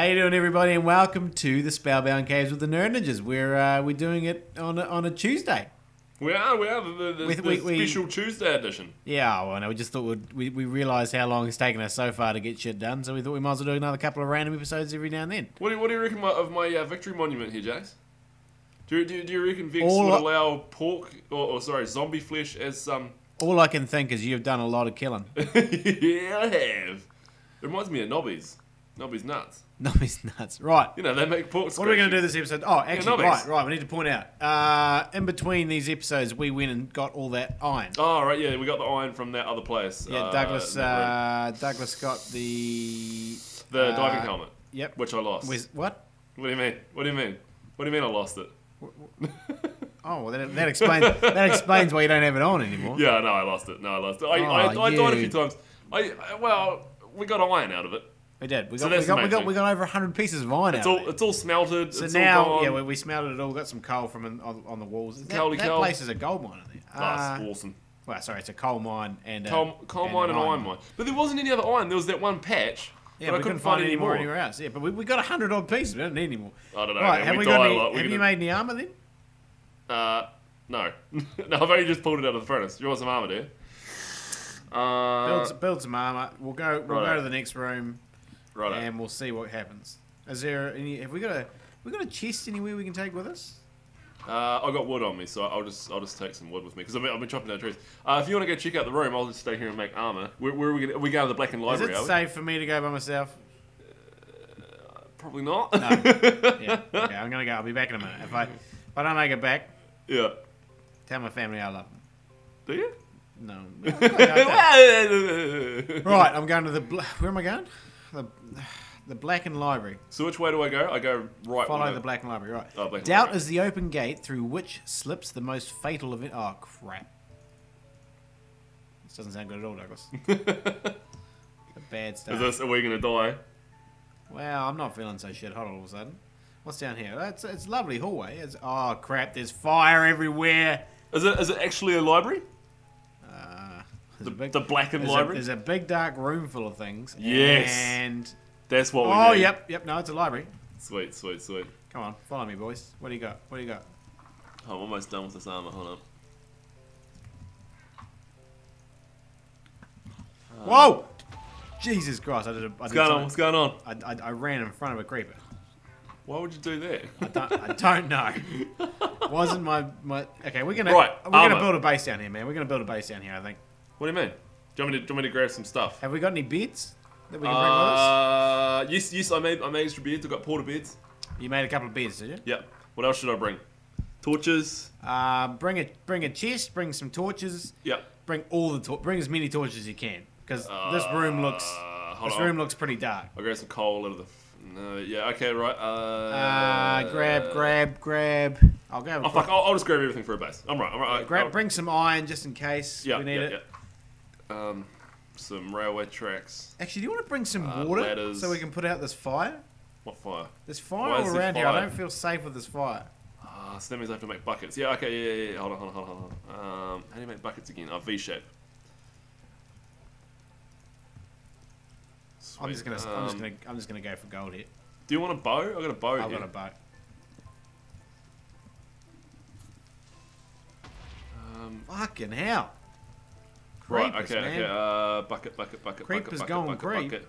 How you doing, everybody, and welcome to the Spellbound Caves with the Nerd We're uh, we're doing it on a, on a Tuesday. We are, we are the, the, the, We- the we- we- special Tuesday edition. Yeah, well, no, we just thought we'd, we we realised how long it's taken us so far to get shit done, so we thought we might as well do another couple of random episodes every now and then. What do, you- what do you reckon of my uh, victory monument here, Jace? Do you, do, you- do you reckon Vechz All would I- allow pork, or, or sorry, zombie flesh as um? All I can think is you've done a lot of killing. yeah, I have. It reminds me of Nobby's. Nobby's nuts. No, he's nuts. Right. You know, they make pork What are we going to do this episode? Oh, actually, nobbies. right, right. We need to point out. Uh, in between these episodes, we went and got all that iron. Oh, right, yeah, we got the iron from that other place. Yeah, uh, Douglas. in that room. Uh, Douglas got the the uh, diving helmet, Yep. which I lost. With what? What do you mean? What do you mean? What do you mean I lost it? Oh, well, that, that explains that explains why you don't have it on anymore. Yeah, no, I lost it. No, I lost it. I, Oh, I, I died a few times. I, I well, we got iron out of it. We did. We So got, we got, we got, we got over 100 pieces of iron It's out all it's all smelted. So it's now, yeah, we, we smelted it all. Got some coal from an, on, on the walls. That, that coal. place is a gold mine, think. That's Uh, awesome. well, sorry, it's a coal mine and a, Coal, coal mine and iron mine. But there wasn't any other iron. There was that one patch. Yeah, but we I couldn't find any more anywhere else. Yeah, but we, we got 100 odd pieces. We don't need any more. I don't know. Right, man. have we, got any, have can- you made any armor then? Uh, no. no, I've only just pulled it out of the furnace. You want some armor, do you? Uh, Build, build some armor. We'll go. We'll go righto. to the next room right. and we'll see what happens. Is there any? Have we got a? We got a chest anywhere we can take with us? Uh, I got wood on me, so I'll just I'll just take some wood with me because I've been, I've been chopping down trees. Uh, if you want to go check out the room, I'll just stay here and make armor. Where, where are we going? Are we going to the Blackened Is Library? it are we? safe for me to go by myself? Probably not. No. yeah. Okay, I'm gonna go. I'll be back in a minute. If I if I don't make it back, yeah. tell my family I love them. Do you? No. right. right, I'm going to the. Where am I going? The the Blackened Library. So which way do I go? I go right. Follow the way. Blackened Library. Right. Oh, Blackened Doubt Library. is the open gate through which slips the most fatal event. Oh crap! This doesn't sound good at all, Douglas. a bad start. Is this? Are we gonna die? Well, I'm not feeling so shit hot all of a sudden. What's down here? It's it's a lovely hallway. It's, oh crap! There's fire everywhere. Is it? Is it actually a library? Uh, The, a big, the Blackened there's, a, Library. there's a big dark room full of things. Yes. And That's what we oh, need. yep, yep. No, it's a library. Sweet, sweet, sweet. Come on, follow me, boys. What do you got? What do you got? Oh, I'm almost done with this armor. Hold on. Whoa! Jesus Christ! I did. A, I did What's going on? What's going on? I, I, I ran in front of a creeper. Why would you do that? I don't, I don't know. Wasn't my my. Okay, we're gonna Right, We're gonna build a base down here, man. We're gonna build a base down here. I think. What do you mean? Do you want me to, do you want me to grab some stuff? Have we got any beds that we can bring with us? Uh, yes, yes. I made I made extra beds. I got porta beds. You made a couple of beds, did you? Yep. What else should I bring? Torches. Uh, bring a bring a chest. Bring some torches. Yep. Bring all the bring as many torches as you can because this room looks Uh, this on. room looks pretty dark. I'll grab some coal out of the. f- No, yeah. Okay. Right. Uh. Uh, grab, grab, grab. I'll go. Oh fuck! I'll, I'll just grab everything for a base. I'm right. I'm right. grab, I'll- bring some iron just in case Yeah. we need yeah, it. yeah. Um, some railway tracks. Actually, do you want to bring some Uh, water ladders. so we can put out this fire? What fire? There's fire Why all around here. I don't feel safe with this fire. Ah, so that means I have to make buckets. Yeah. Okay. Yeah. Yeah. yeah. Hold on. Hold on. Hold on. Hold on. Um, how do you make buckets again? Oh, V shape. I'm just gonna, Sweet. I'm just Um, gonna, I'm just gonna go for gold here. Do you want a bow? I got a bow. I've here. got a boat. Um, Fucking hell! Right. Creepers, Okay. man. Okay. Uh, bucket. Bucket. Bucket. Creepers bucket, going bucket, creep. Bucket.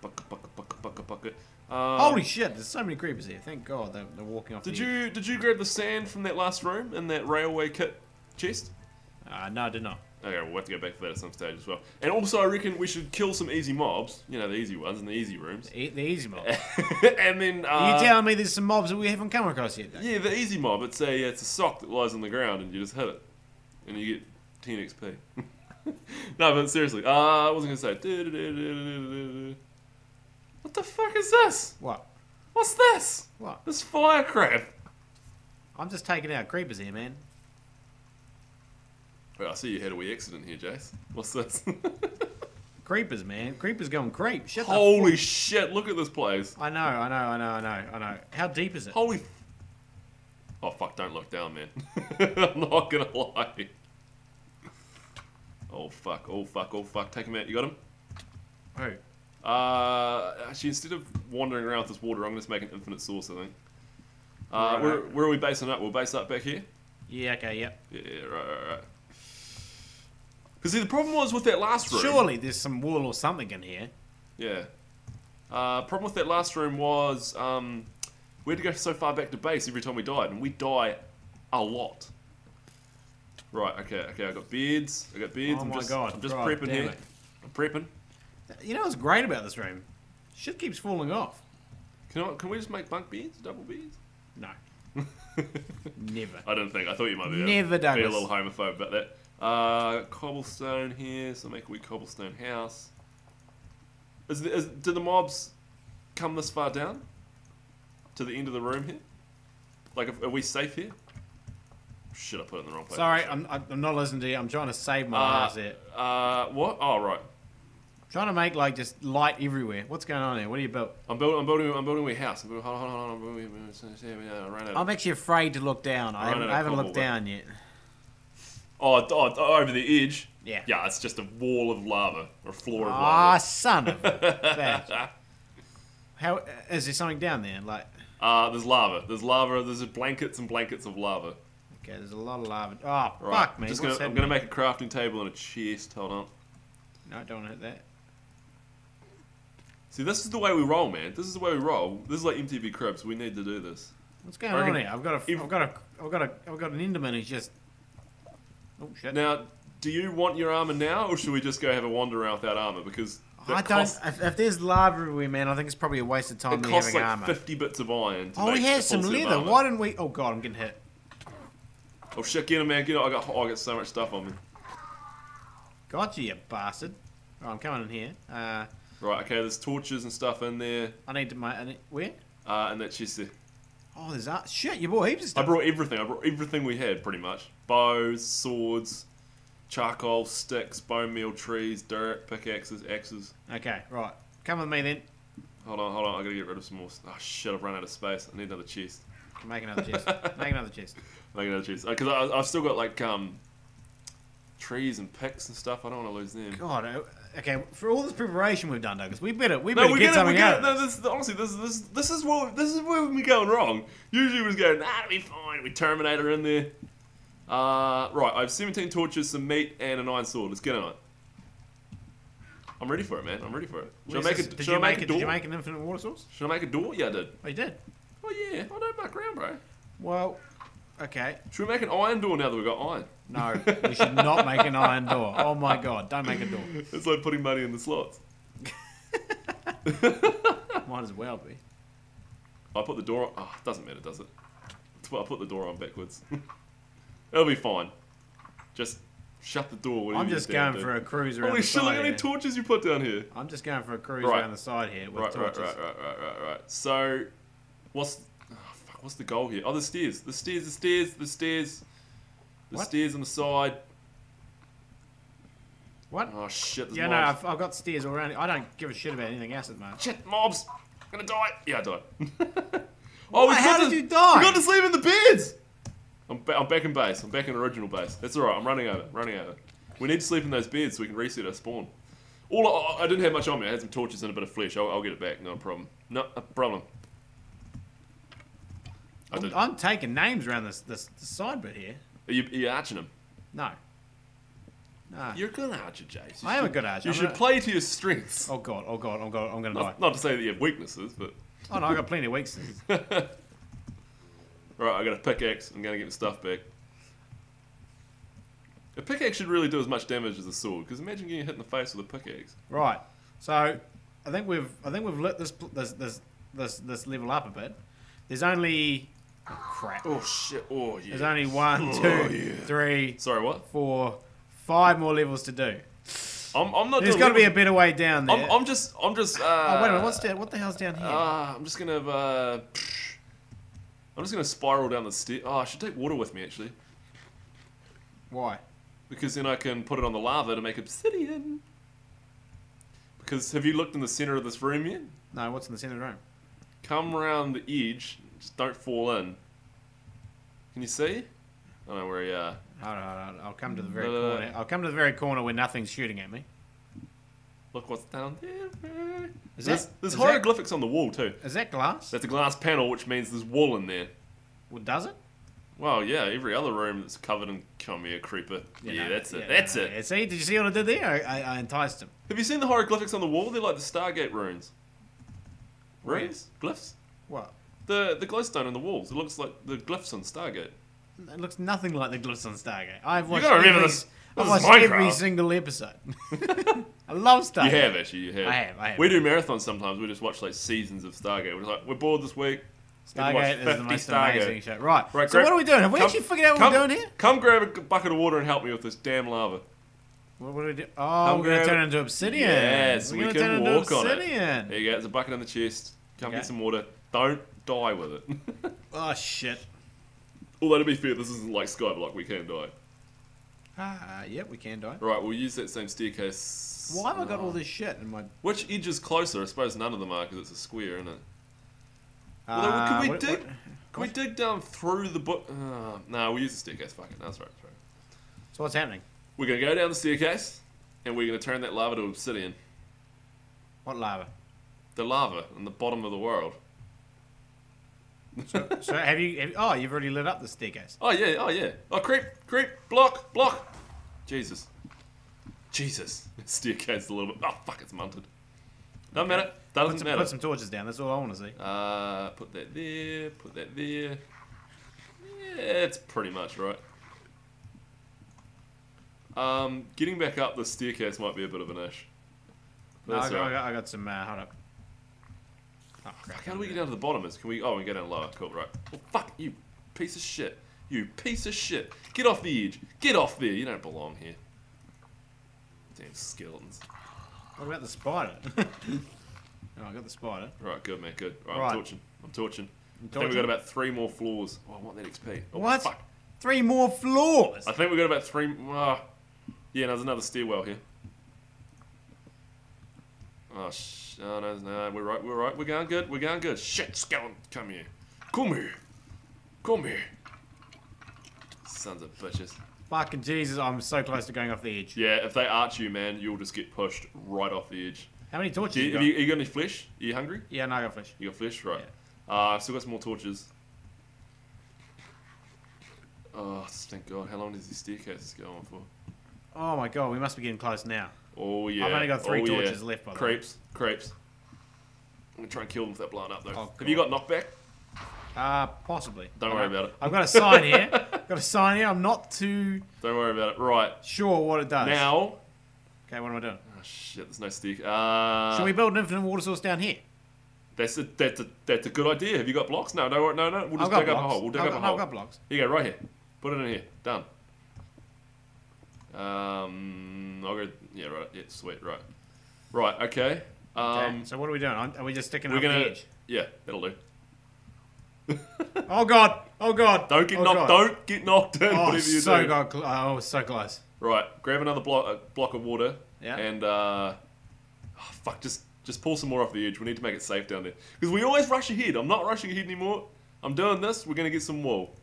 Bucket. Bucket. Bucket. Bucket. Bucket. Um, Holy shit! There's so many creepers here. Thank God they're, they're walking off. Did the you did you grab the sand from that last room in that railway kit chest? Uh, no, I did not. Okay, we'll have to go back for that at some stage as well. And also, I reckon we should kill some easy mobs. You know, the easy ones in the easy rooms. E- the easy mob. and then, uh, Are you telling me there's some mobs that we haven't come across yet? Dave? yeah, the easy mob. It's a it's a sock that lies on the ground, and you just hit it, and you get 10 XP. no, but seriously, uh, I wasn't gonna say. What the fuck is this? What? What's this? What? This fire crap. I'm just taking out creepers here, man. Wait, I see you had a wee accident here, Jace. What's this? Creepers, man. Creepers going creep. Shut Holy shit! Look at this place. I know, I know, I know, I know, I know. How deep is it? Holy. F- Oh fuck! Don't look down, man. I'm not gonna lie. Oh fuck! Oh fuck! Oh fuck! Take him out. You got him? Who? Uh, actually, instead of wandering around with this water, I'm going to make an infinite source, I think. Uh, Righto. where, where are we basing up? We'll base up back here? Yeah, okay, yep. Yeah, yeah, right, right, right. Because see, the problem was with that last room. Surely there's some wool or something in here. Yeah. Uh, problem with that last room was um, we had to go so far back to base every time we died, and we die a lot. Right. Okay. Okay. I got beards. I got beards. Oh I'm my just, God, I'm just God prepping here. I'm prepping. You know what's great about this room? Shit keeps falling off. Can I, Can we just make bunk beards? Double beards? No, never. I don't think. I thought you might be. Never done. be a little homophobe about that. Uh, cobblestone here, so make a wee cobblestone house. Is, the, is do the mobs come this far down to the end of the room here? Like, are we safe here? Should I put it in the wrong place. Sorry, I'm, I'm not listening to you. I'm trying to save my Uh, house here. Uh, what? Oh, right. Trying to make like just light everywhere. What's going on here? What are you built? I'm building. I'm building. I'm building a house. I'm building, hold on, hold on, hold on. I'm building, I I'm actually afraid to look down. I Right haven't, I haven't looked down yet. Oh, oh, oh, over the edge. Yeah. Yeah, it's just a wall of lava or a floor of Ah, lava. Ah, son of a bitch. How is there something down there? Like, Uh, there's lava. There's lava. There's blankets and blankets of lava. okay, there's a lot of lava. Oh, Right. fuck me. Just gonna, I'm gonna make a crafting table and a chest. Hold on. No, I don't want to hit that. See, this is the way we roll, man. This is the way we roll. This is like MTV Cribs. We need to do this. What's going on here? I've got a, have got a, I've got a, I've got an Enderman who's just. Oh shit! Now, do you want your armor now, or should we just go have a wander around without armor? Because I don't. If, if there's lava everywhere, man, I think it's probably a waste of time it costs like armor. 50 bits of iron. Oh, a has some full set of leather. Why didn't we? Oh god, I'm getting hit. Oh shit, get him, man. Get him. I got, oh, I got so much stuff on me. Got you you bastard. Oh, I'm coming in here. Uh, Right, okay. There's torches and stuff in there, I need to. My, I need, where? uh, and that chest there. Oh, there's that Shit, you bought heaps of stuff. I brought everything. I brought everything we had, pretty much. Bows, swords, charcoal, sticks, bone meal trees, dirt, pickaxes, axes. Okay, right. Come with me then. Hold on, hold on. I gotta get rid of some more. Oh shit! I've run out of space. I need another chest. Make another chest. Make another chest. Make another chest because I I've still got like um trees and picks and stuff. I don't want to lose them. God. uh, Okay, for all this preparation we've done, Douglas, we better we No, better we're get gonna, something we're out. gonna, no, this. honestly, this, this, this is what this is where we're going wrong. Usually, we was going, nah, it'll be fine. We Terminator in there. Uh, right, I have 17 torches, some meat, and an iron sword. Let's get on it. I'm ready for it, man. I'm ready for it. Should I make this- a, Did should you I make make a door? Did you make an infinite water source? Should I make a door? Yeah, I did. Oh, you did. Oh yeah, I don't muck around, bro. Well, okay. Should we make an iron door now that we've got iron? No, we should not make an iron door. Oh my god, don't make a door. It's like putting money in the slots. Might as well be. I put the door on. Oh, it doesn't matter, does it? I put the door on backwards. It'll be fine. Just shut the door. I'm just going for a cruise around Holy the shit, look how many torches you put down here. I'm just going for a cruise Right. around the side here with Right, torches. right, right, right, right, right. right. So, what's oh, fuck, what's the goal here? Oh, the stairs, the stairs, the stairs, the stairs, the What? stairs on the side. What? Oh shit, there's Yeah, no. I've, I've got stairs all around. I don't give a shit about anything else at the moment. Shit, mobs. I'm gonna die. Yeah, I died. oh, Why? How did to- you die? We got to sleep in the beds. I'm, ba- I'm back in base. I'm back in original base. That's alright. I'm running over. Running over. We need to sleep in those beds so we can reset our spawn. All I, I didn't have much on me. I had some torches and a bit of flesh. I'll, I'll get it back. No problem. No a problem. I I'm. I'm taking names around this, this this side bit here. Are you, are you arching them? No. No. You're a good archer, Jace. You I am a good archer. You I'm should gonna- play to your strengths. Oh god, oh god, oh god, I'm gonna die. Not, not to say that you have weaknesses, but Oh no, I got plenty of weaknesses. Right, I got a pickaxe. I'm gonna get the stuff back. A pickaxe should really do as much damage as a sword, because imagine getting hit in the face with a pickaxe. Right. So I think we've I think we've lit this this this this, this level up a bit. There's only oh, crap. Oh shit! Oh yeah. There's only one, two, three, Sorry, what? four, five more levels to do. I'm, I'm not. There's got to be a better way down there. I'm, I'm just. I'm just. Uh, oh wait a minute, what's down? What the hell's down here? Uh, I'm just gonna. Uh, I'm just gonna spiral down the stair. Oh, I should take water with me actually, Why? because then I can put it on the lava to make obsidian. Because have you looked in the center of this room yet? No, what's in the center of the room? Come around the edge. Just don't fall in. Can you see? I don't know where you are. Hold on, hold on. I'll come to the very no. corner. I'll come to the very corner where nothing's shooting at me. Look what's down there. Is there's that- there's is that- hieroglyphics on the wall too. Is that glass? That's a glass panel, which means there's wall in there. Well, does it? Well, yeah, every other room that's covered in come here, creeper. You yeah, know, that's it. yeah, that's yeah, it. yeah. See, did you see what I did there? I, I, I enticed him. Have you seen the hieroglyphics on the wall? They're like the Stargate runes. Where? Runes? Glyphs? What? The the glowstone on the walls. It looks like the glyphs on Stargate. It looks nothing like the glyphs on Stargate. I've watched gotta remember every, this- I've this is watched every Minecraft. single episode. I love Stargate. You have actually. You have. I have, I have. We do marathons sometimes. We just watch like seasons of Stargate. We're just like, we're bored this week. Need to watch Stargate is the most Stargate. amazing show. Right. Right, so grab- what are we doing? Have we come- actually figured out what come, we're doing here? Come grab a bucket of water and help me with this damn lava. What, what do we do? Oh, Come we're going to turn it. into obsidian. Yes, we're we can turn it into walk on it. obsidian. There you go. There's a bucket in the chest. Come Okay. get some water. Don't die with it. Oh shit. Although to be fair, this isn't like Skyblock. We can die. Ah, yep, we can die. Right, we'll use that same staircase. Why have I got all this shit in my? Which edge is closer? I suppose none of them are because it's a square, isn't it? Although, Uh, can we what- dig? what- Can we dig down through the book? Uh, no, we'll use the staircase. Fuck it. That's right. That's right. So what's happening? We're gonna go down the staircase, and we're gonna turn that lava to obsidian. What lava? The lava in the bottom of the world. So, so have you, have you? Oh, you've already lit up the staircase. Oh yeah. Oh yeah. Oh creep, creep, block, block. Jesus. Jesus. Staircase a little bit. Oh fuck, it's munted. Doesn't matter. Doesn't some, matter. put some torches down. That's all I want to see. Uh, put that there. Put that there. Yeah, it's pretty much right. Um, getting back up the staircase might be a bit of an ish. No, I, got, I, got, I got some. Uh, hold up. Oh crap! How do we get down to the bottom? Is can we? Oh, we can go down lower. Cool, right? Oh, fuck you, piece of shit! You piece of shit! Get off the edge! Get off there! You don't belong here. Damn skeletons! What about the spider? oh, I got the spider. Right, good man, good. Right, Right. I'm torching. I'm torching. I think we torching? got about three more floors. Oh, I want that XP. Oh, What? Fuck. Three more floors. I think we've got about three. Uh, yeah, there's another stairwell here. Oh, sh- oh no, no, we're right, we're right, we're going good, we're going good. Shit, skeleton, come here. Come here. Come here. Sons of bitches. Fucking Jesus! I'm so close to going off the edge. Yeah, if they arch you, man, you'll just get pushed right off the edge. How many torches? Do you, you got? you, you got any flesh? Are you hungry? Yeah, no, I got flesh. You got flesh? Right. Uh, I've still got some more torches. Oh, thank God. How long does this staircase go on for? Oh my god, we must be getting close now. Oh, yeah. I've only got three oh, yeah. torches left, by the way. Crepes. I'm going to try and kill them without blowing up, though. Oh, Have you got knockback? Uh, possibly. Don't worry about it. I've got a sign here. Got a sign here. I'm not too Don't worry about it. Right. sure what it does. Now. Okay, what am I doing? Oh, shit. There's no stair. Uh, Should we build an infinite water source down here? That's a, that's, a, that's a good idea. Have you got blocks? No, no, no, no. We'll just I've got dig up a blocks. hole. We'll dig I've up got, a no, hole. I've got blocks. Here you go, right here. Put it in here. Done. Um, I'll go. Yeah, right. Yeah, sweet. Right. Right. Okay. Um, Okay, so what are we doing? Are we just sticking we're off gonna. the edge? Yeah, that'll do. Oh god! Oh god! Don't get oh, knocked. God. Don't get knocked in. Oh, whatever you so do. god! Oh, so close. Right. Grab another block. Uh, block of water. Yeah. And uh, oh, fuck. Just just pull some more off the edge. We need to make it safe down there because we always rush ahead. I'm not rushing ahead anymore. I'm doing this. We're gonna get some wool.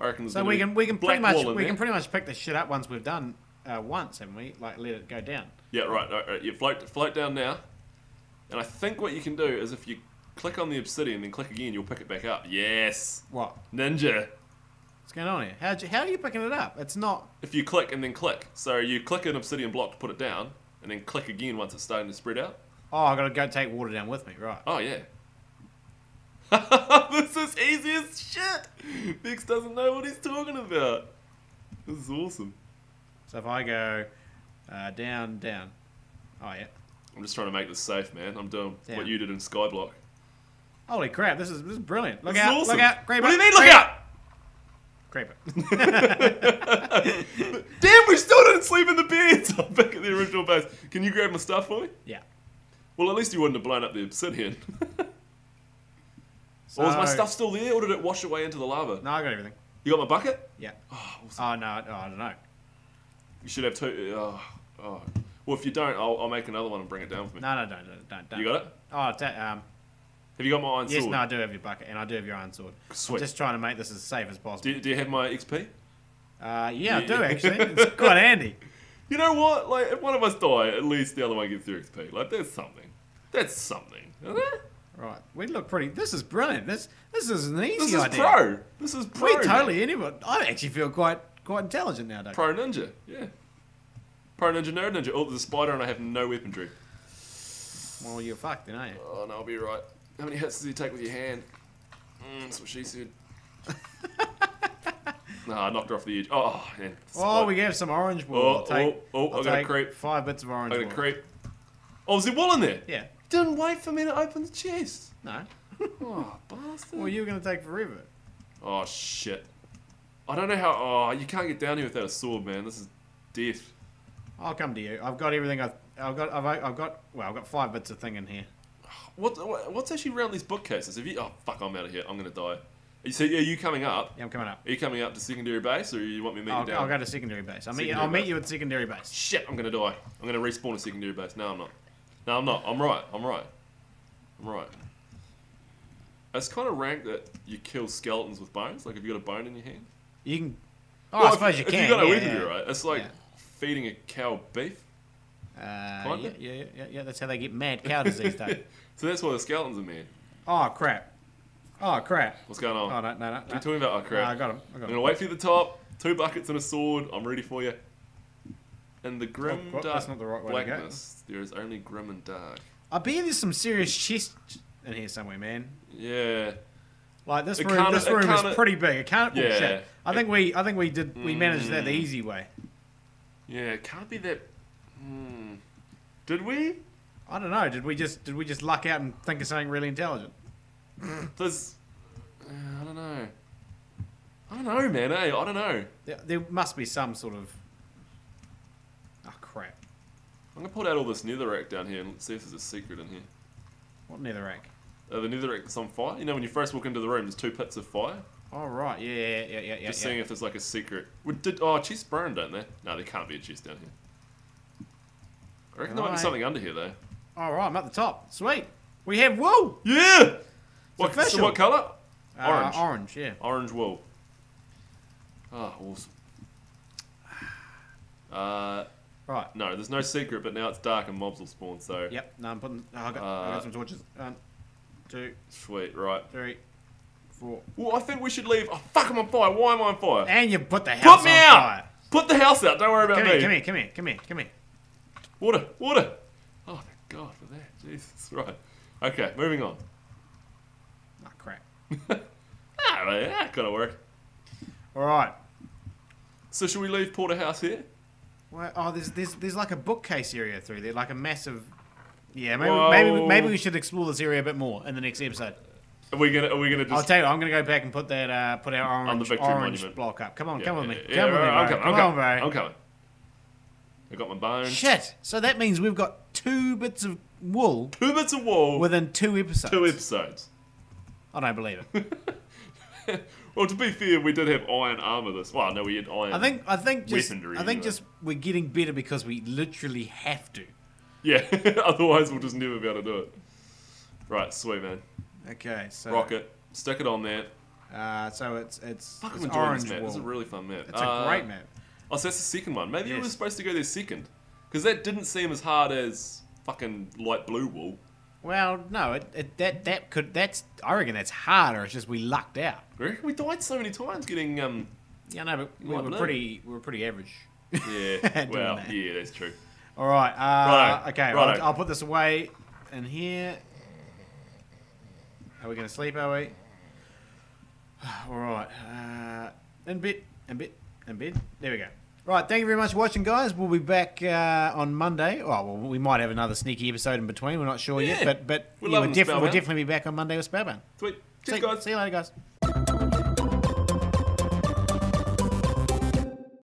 I reckon. there's So we can we can pretty much we there. can pretty much pick this shit up once we've done uh, once, haven't we? Like let it go down. Yeah, right. right, right. You float, float down now, and I think what you can do is if you click on the obsidian then click again, you'll pick it back up. Yes, What? ninja. What's going on here? How how are you picking it up? It's not. If you click and then click, so you click an obsidian block to put it down, and then click again once it's starting to spread out. Oh, I gotta go take water down with me, right? Oh yeah. this is easy as shit. Vechz doesn't know what he's talking about. This is awesome. So if I go uh, down, down. Oh yeah. I'm just trying to make this safe, man. I'm doing Damn. what you did in Skyblock. Holy crap! This is this is brilliant. Look This is out! awesome. Look out! Creep what do you mean? Look out! up, Damn, we still didn't sleep in the beds. I'm back at the original base. Can you grab my stuff for me? yeah. Well, at least you wouldn't have blown up the obsidian. or was my stuff still there, or did it wash away into the lava? No, I got everything. You got my bucket? Yeah. Oh, awesome. Oh no, oh, I don't know. You should have two. Oh, oh. Well, if you don't, I'll, I'll make another one and bring it down for me. No, no, don't, don't, don't. don't. You got it? Oh, ta- um, Have you got my iron yes, sword? no, I do have your bucket, and I do have your iron sword. Sweet. I'm just trying to make this as safe as possible. Do, you- do you have my XP? Uh, yeah, I do actually. It's quite handy. You know what? Like, if one of us die, at least the other one gets their XP. Like, that's something. That's something. Isn't it? Right, we look pretty. This is brilliant. This this is an easy This is idea. pro. This is pro. We man. totally anyone. I actually feel quite quite intelligent now, Doug. Pro ninja. Yeah. Pro ninja, nerd ninja. Oh, there's a spider and I have no weaponry. Well, you're fucked, then, aren't you? Oh, no, I'll be right. How many hits does he take with your hand? Mm, that's what she said. nah, I knocked her off the edge. Oh. Oh, we have some orange wool. Oh, take, oh, oh, I'll I got a creep. Five bits of orange wool. I got a creep. Oh, is there wool in there? Yeah. Didn't wait for me to open the chest. No. Oh, bastard. well, you were going to take forever. Oh, shit. I don't know how. Oh, you can't get down here without a sword, man. This is death. I'll come to you. I've got everything. I've, I've got. I've, I've got. Well, I've got five bits of thing in here. What, what what's actually around these bookcases? Have you? Oh fuck! I'm out of here. I'm gonna die. You see, are you coming up? Yeah, I'm coming up. Are you coming up to secondary base, or you want me to meet I'll, you down? I'll go to secondary base. I'll meet. You, Secondary I'll meet base. you at secondary base. Shit! I'm gonna die. I'm gonna respawn a secondary base. No, I'm not. No, I'm not. I'm right. I'm right. I'm right. It's kind of rank that you kill skeletons with bones. Like have you got a bone in your hand. You can. Oh, Well, I suppose if, you if can. you got a yeah, weaponry, yeah. right? It's like Yeah. feeding a cow beef. Uh, yeah, yeah, yeah, yeah. That's how they get mad cow disease, though. so that's why the skeletons are mad. Oh crap! Oh crap! What's going on? Oh no, no, no. What are you talking about? Oh crap! No, I got him. I got I'm gonna wait for you at the top. Two buckets and a sword. I'm ready for you. And the grim Oh, dark That's not the right way to go. blackness. There is only grim and dark. I bet there's some serious chests in here somewhere, man. Yeah. Like this It room, this room is pretty big. It can't. oh, Yeah. shit. I think we, I think we did, we managed that the Mm. easy way. Yeah. It can't be that. Hmm. Did we? I don't know. Did we just, did we just luck out and think of something really intelligent? There's. Uh, I don't know. I don't know, man. Hey, I don't know. There, there must be some sort of. Oh crap! I'm gonna put out all this netherrack down here and let's see if there's a secret in here. What netherrack? Uh, the netherrack that's on fire. You know when you first walk into the room, there's two pits of fire. Oh right, yeah, yeah, yeah, yeah. Just yeah. seeing if there's like a secret. Would, did, oh, chests burn, don't they? No, there can't be a chest down here. I reckon there might be something under here though. All right, I'm at the top. Sweet. We have wool. Yeah. What, so what color? Uh, Orange. orange, yeah. Orange wool. Ah, awesome. Uh, Right. no, there's no secret, but now it's dark and mobs will spawn. So Yep. No, I'm putting. Oh, I got, I Uh, got some torches. One, two, sweet, right? three, four. Well, I think we should leave. Oh fuck! I'm on fire. Why am I on fire? And you put the house Put me on out. fire. Put the house out. Don't worry about Come me. here, come here, come here, come here, come here. Water, water. Oh, thank God for that. Jesus, right. Okay, moving on. Oh crap. Ah, yeah, that gotta work. All right. So should we leave Porterhouse here? Well, oh, there's there's there's like a bookcase area through there, like a massive. Yeah, maybe Whoa. maybe maybe we should explore this area a bit more in the next episode. Are we gonna? Are we gonna I'll tell you, I'm gonna go back and put that uh, put our the orange Victory orange Monument. block up. Come on, Yeah, come with me, yeah, come with me, right, bro. I'm coming. come I'm on, coming. bro. I'm coming. Got my bones. Shit. So that means we've got two bits of wool Two bits of wool. within two episodes. two episodes. I don't believe it. well, to be fair, we did have iron armor this. Well, no, we had iron. I think I think just I think anyway. just we're getting better because we literally have to. Yeah. Otherwise, we'll just never be able to do it. Right, sweet man. Okay, so Rocket. Stick it on there. Uh, so it's it's, Fuck, it's orange this map. This is a wool. really fun map. It's Uh, a great map. Oh, so that's the second one. Maybe we Yes. were supposed to go there second. Because that didn't seem as hard as fucking light blue wool. Well, no, it, it that that could that's I reckon that's harder. It's just we lucked out. We died so many times getting, um, Yeah, no, but we were blue. pretty we were pretty average. yeah, well, that. yeah, that's true. All right. Uh, Righto, Okay. righto. I'll, I'll put this away in here. Are we going to sleep? Are we? All right. Uh, in bed. In bed. In bed. There we go. Right. Thank you very much for watching, guys. We'll be back uh, on Monday. Oh, well, we might have another sneaky episode in between. We're not sure yet, but but We're yeah, we'll, we'll definitely be back on Monday with Spellbound. Sweet. Cheers, See, guys. see you later, guys.